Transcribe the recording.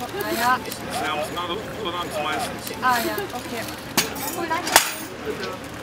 Ah ja. Ja, muss man meistens. Ah ja, okay. Cool, danke.